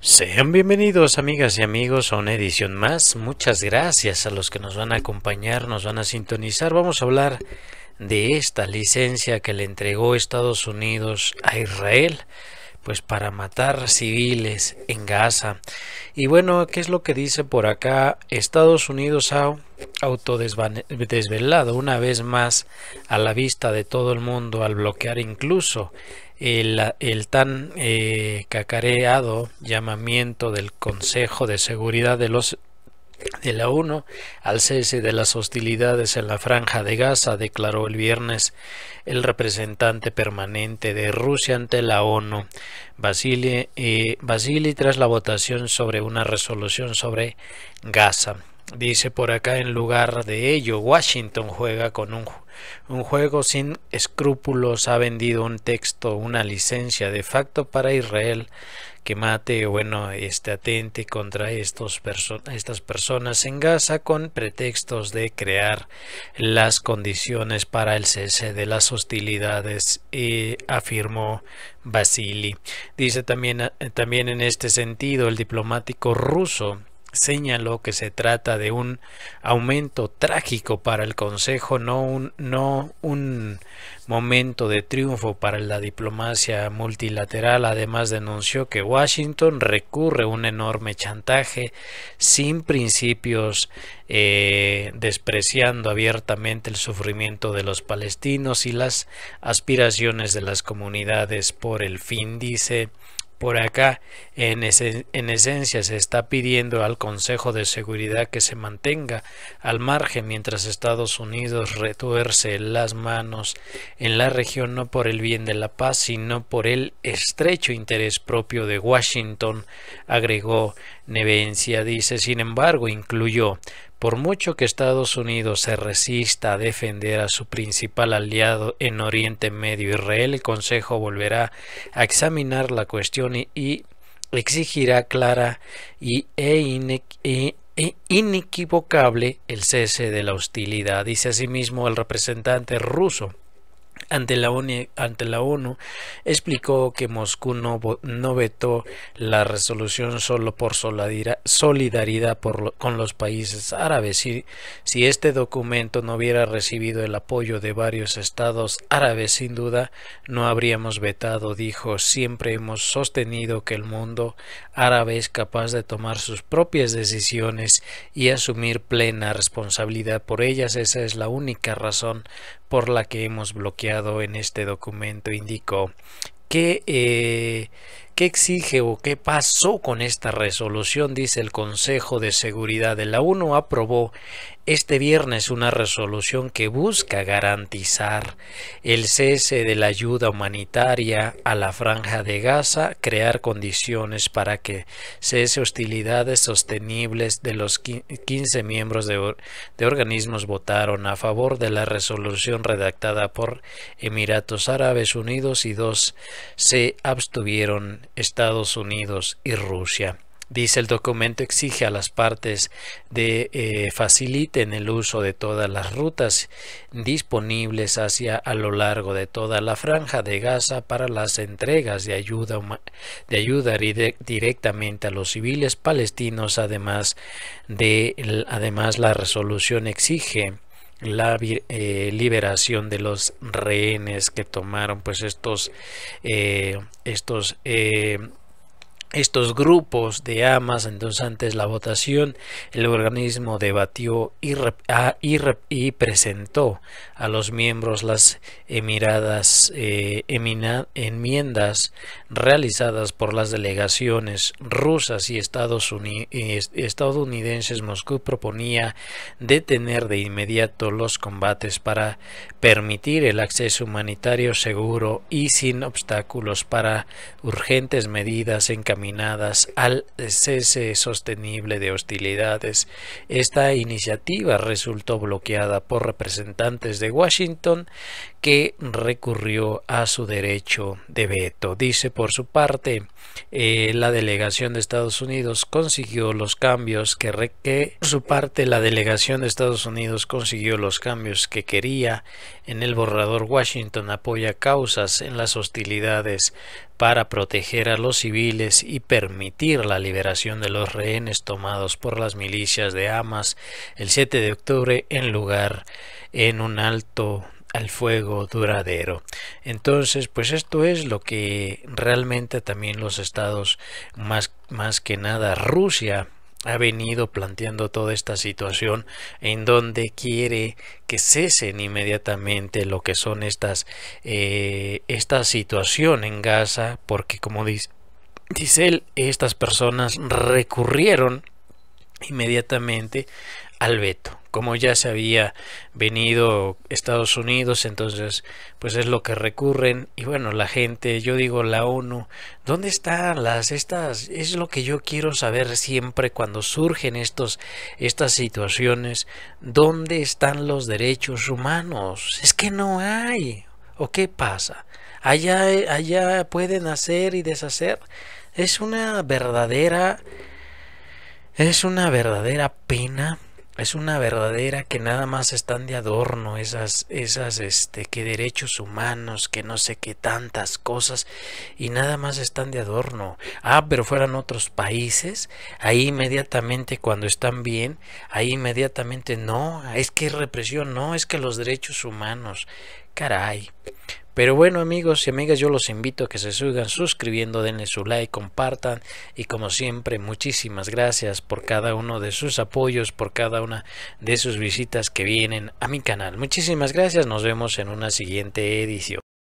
Sean bienvenidos amigas y amigos a una edición más. Muchas gracias a los que nos van a acompañar, nos van a sintonizar. Vamos a hablar de esta licencia que le entregó Estados Unidos a Israel pues para matar civiles en Gaza. Y bueno, ¿qué es lo que dice por acá? Estados Unidos ha autodesvelado una vez más a la vista de todo el mundo al bloquear incluso el, el tan eh, cacareado llamamiento del Consejo de Seguridad de los de la ONU al cese de las hostilidades en la franja de Gaza, declaró el viernes el representante permanente de Rusia ante la ONU, Basili, eh, tras la votación sobre una resolución sobre Gaza. Dice por acá, en lugar de ello, Washington juega con un, un, juego sin escrúpulos, ha vendido un texto, una licencia de facto para Israel que mate, bueno, este atente contra estas personas en Gaza con pretextos de crear las condiciones para el cese de las hostilidades, y afirmó Basili. Dice también, también en este sentido el diplomático ruso señaló que se trata de un aumento trágico para el Consejo, no un, no un momento de triunfo para la diplomacia multilateral. Además denunció que Washington recurre a un enorme chantaje sin principios, eh, despreciando abiertamente el sufrimiento de los palestinos y las aspiraciones de las comunidades por el fin, dice por acá, en, en, esencia, se está pidiendo al Consejo de Seguridad que se mantenga al margen mientras Estados Unidos retuerce las manos en la región no por el bien de la paz, sino por el estrecho interés propio de Washington, agregó Nevencia. Dice, sin embargo, incluyó por mucho que Estados Unidos se resista a defender a su principal aliado en Oriente Medio, Israel, el Consejo volverá a examinar la cuestión y, exigirá clara y, e, e, e, inequivocable el cese de la hostilidad, dice asimismo el representante ruso ante la, ONU, explicó que Moscú no, no vetó la resolución solo por solidaridad por con los países árabes. Si, si este documento no hubiera recibido el apoyo de varios estados árabes, sin duda no habríamos vetado, dijo. Siempre hemos sostenido que el mundo árabe es capaz de tomar sus propias decisiones y asumir plena responsabilidad por ellas. Esa es la única razón por la que hemos bloqueado en este documento indicó que eh, ¿Qué exige o qué pasó con esta resolución? Dice el Consejo de Seguridad de la ONU aprobó este viernes una resolución que busca garantizar el cese de la ayuda humanitaria a la franja de Gaza, crear condiciones para que cese hostilidades sostenibles de los 15 miembros de, de organismos votaron a favor de la resolución redactada por Emiratos Árabes Unidos y dos se abstuvieron Estados Unidos y Rusia. Dice el documento exige a las partes de eh, faciliten el uso de todas las rutas disponibles hacia a lo largo de toda la franja de Gaza para las entregas de ayuda de ayuda directamente a los civiles palestinos además de además la resolución exige la eh, liberación de los rehenes que tomaron pues estos eh, estos estos grupos de amas, entonces antes la votación, el organismo debatió y, y, presentó a los miembros las emiradas eh, enmiendas realizadas por las delegaciones rusas y estadounidenses. Moscú proponía detener de inmediato los combates para permitir el acceso humanitario seguro y sin obstáculos para urgentes medidas encaminadas al cese sostenible de hostilidades. Esta iniciativa resultó bloqueada por representantes de Washington que recurrió a su derecho de veto. Dice por su parte, eh, la delegación de Estados Unidos consiguió los cambios que, que, por su parte la delegación de Estados Unidos consiguió los cambios que quería. En el borrador Washington apoya causas en las hostilidades para proteger a los civiles y permitir la liberación de los rehenes tomados por las milicias de Hamas el 7 de octubre en lugar en un alto al fuego duradero. Entonces, pues esto es lo que realmente también los estados, más, más que nada Rusia, ha venido planteando toda esta situación en donde quiere que cesen inmediatamente lo que son estas eh, esta situación en Gaza porque como dice, dice él estas personas recurrieron inmediatamente al veto como ya se había venido Estados Unidos, entonces pues es lo que recurren y bueno, la gente, yo digo la ONU, ¿dónde están las estas es lo que yo quiero saber siempre cuando surgen estos estas situaciones, ¿dónde están los derechos humanos? Es que no hay. ¿O qué pasa? Allá allá pueden hacer y deshacer. Es una verdadera es una verdadera pena es una verdadera que nada más están de adorno esas esas este que derechos humanos que no sé qué tantas cosas y nada más están de adorno. Ah pero fueran otros países ahí inmediatamente cuando están bien ahí inmediatamente no es que represión no es que los derechos humanos. Caray pero bueno amigos y amigas, yo los invito a que se sigan suscribiendo, denle su like, compartan y como siempre muchísimas gracias por cada uno de sus apoyos, por cada una de sus visitas que vienen a mi canal. Muchísimas gracias, nos vemos en una siguiente edición.